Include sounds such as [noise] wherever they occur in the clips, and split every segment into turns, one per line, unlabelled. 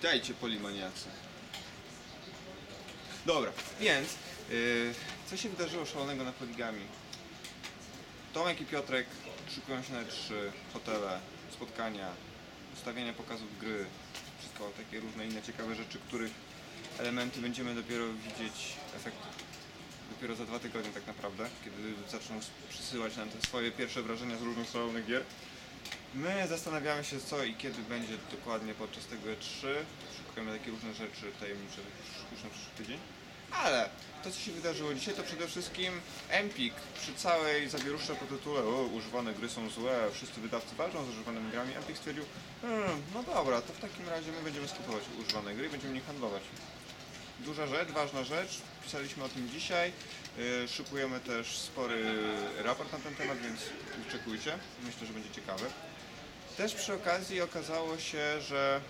Witajcie polimaniacy. Dobra, więc yy, co się wydarzyło szalonego na poligami? Tomek i Piotrek szykują się na trzy hotele, spotkania, ustawienia pokazów gry, wszystko takie różne inne ciekawe rzeczy, których elementy będziemy dopiero widzieć efekt dopiero za dwa tygodnie tak naprawdę, kiedy zaczną przysyłać nam te swoje pierwsze wrażenia z różnych szalonych gier. My zastanawiamy się co i kiedy będzie dokładnie podczas tego E3. Szukujemy takie różne rzeczy tajemnicze już na przyszły tydzień. Ale to co się wydarzyło dzisiaj to przede wszystkim Empik przy całej zawierusze po tytule o, używane gry są złe, wszyscy wydawcy walczą z używanymi grami. Empik stwierdził, hmm, no dobra, to w takim razie my będziemy skupować używane gry i będziemy nich handlować. Duża rzecz, ważna rzecz, pisaliśmy o tym dzisiaj. Yy, Szykujemy też spory raport na ten temat, więc wyczekujcie. Myślę, że będzie ciekawy. Też przy okazji okazało się, że.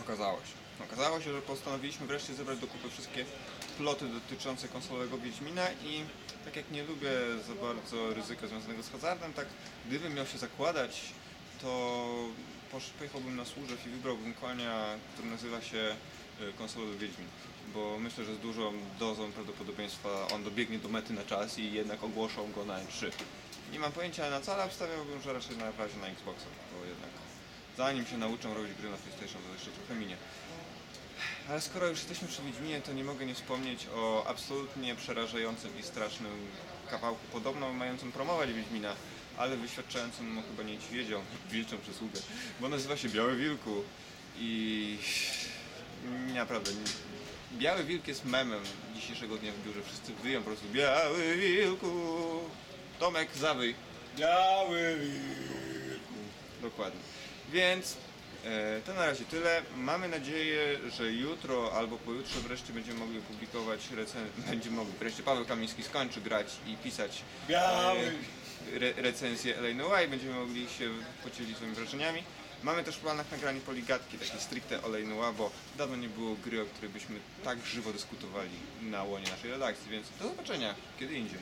Okazało się. Okazało się, że postanowiliśmy wreszcie zebrać do kupy wszystkie ploty dotyczące konsolowego Wiedźmina i tak jak nie lubię za bardzo ryzyka związanego z hazardem, tak gdybym miał się zakładać, to pojechałbym na służew i wybrałbym konia, który nazywa się y, konsolowy Wiedźmin, bo myślę, że z dużą dozą prawdopodobieństwa on dobiegnie do mety na czas i jednak ogłoszą go na E3. Nie mam pojęcia na co, ale obstawiałbym, że raczej na razie na Xboxa, bo jednak zanim się nauczą robić gry na PlayStation, to jeszcze trochę minie. Ale skoro już jesteśmy przy Wiedźminie, to nie mogę nie wspomnieć o absolutnie przerażającym i strasznym kawałku, podobno mającym promować Wiedźmina, ale wyświadczającym mu chyba niedźwiedzią, [laughs] wilczą przysługę, bo nazywa się Biały Wilku i naprawdę Biały Wilk jest memem dzisiejszego dnia w biurze, wszyscy wyją po prostu Biały Wilku, Tomek zawyj.
Biały.
Dokładnie. Więc e, to na razie tyle. Mamy nadzieję, że jutro albo pojutrze wreszcie będziemy mogli opublikować recenzję. [laughs] Będziemy mogli. Wreszcie Paweł Kamiński skończy grać i pisać
Biały.
e, re, recenzję L.A. Noir i będziemy mogli się podzielić swoimi wrażeniami. Mamy też w planach nagranie poligatki, takie stricte Olej Noir, bo dawno nie było gry, o której byśmy tak żywo dyskutowali na łonie naszej redakcji, więc do zobaczenia kiedy indziej.